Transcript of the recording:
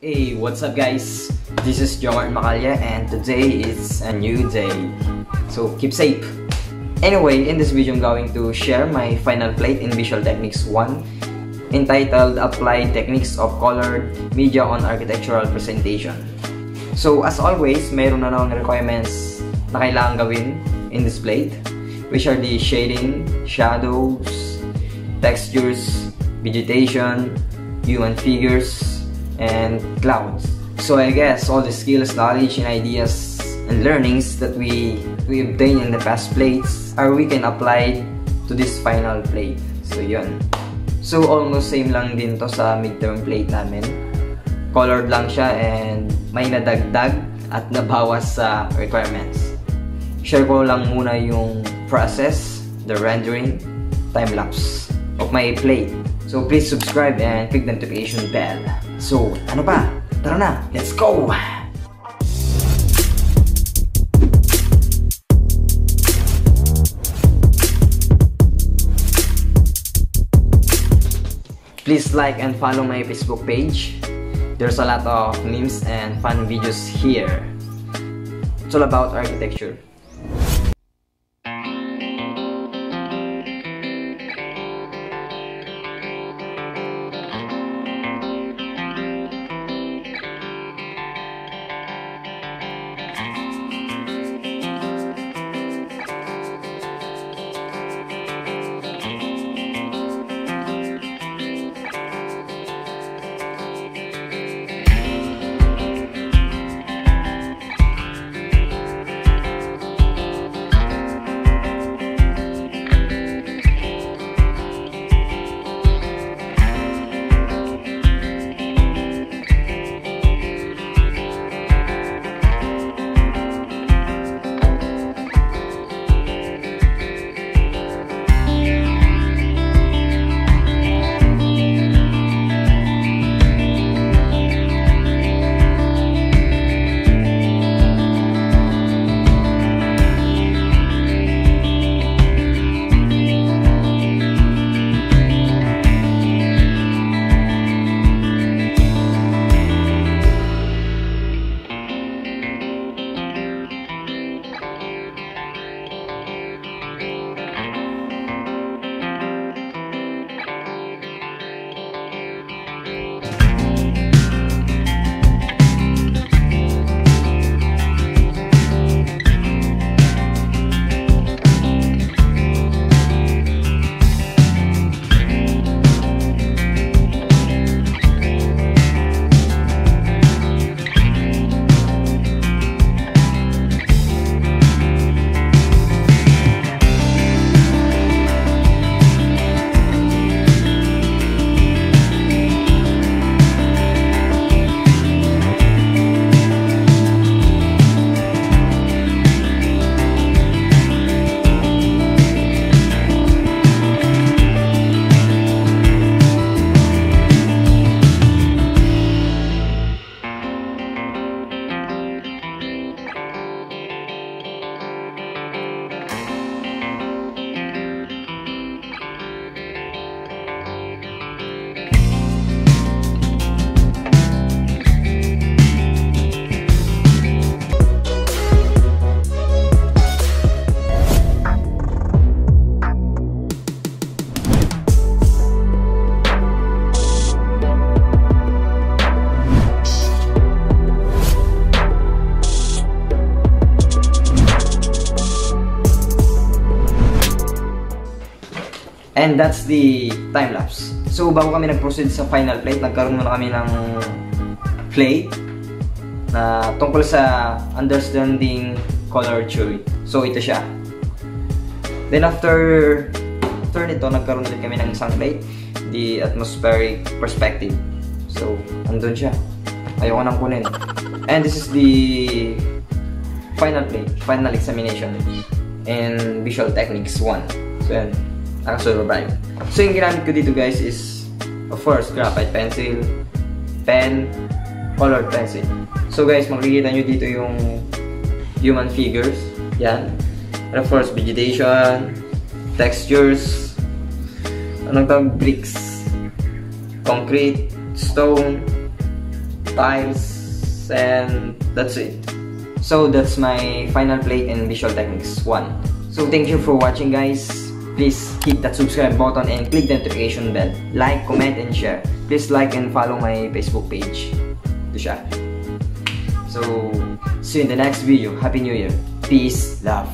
Hey, what's up guys? This is Jomar Macalya and today is a new day. So keep safe. Anyway, in this video I'm going to share my final plate in Visual Techniques 1 entitled Applied Techniques of Colored Media on Architectural Presentation. So as always, mayroon na naman requirements na kailangan gawin in this plate which are the shading, shadows, textures, vegetation, human figures, and clouds. So I guess all the skills, knowledge, and ideas and learnings that we we obtained in the past plates are we can apply to this final plate. So yun. So almost same lang din to sa midterm plate namin. Colored lang siya and may nadagdag at nabawas sa requirements. Share ko lang muna yung process, the rendering, time-lapse of my plate. So please subscribe and click the notification bell. So, ano pa? Tara na, let's go! Please like and follow my Facebook page. There's a lot of memes and fun videos here. It's all about architecture. And that's the time lapse. So bago kami nag-proceed sa final plate, nagkaroon muna kami ng plate na tungkol sa understanding color theory. So ito siya. Then after after nito, nagkaroon din kami ng isang plate, the atmospheric perspective. So, andun siya. Ayoko nang kunin. And this is the final plate, final examination in Visual Techniques 1. So, yan nakasurvive. So, yung ginamit ko dito guys is, of course, graphite pencil, pen, colored pencil. So guys, makikita nyo dito yung human figures. Yan. And of course, vegetation, textures, anong tawag, bricks, concrete, stone, tiles, and that's it. So that's my final plate in Visual Techniques 1. So thank you for watching guys. Please hit that subscribe button and click the notification bell. Like, comment, and share. Please like and follow my Facebook page. Ito siya. So, see you in the next video. Happy New Year. Peace, love.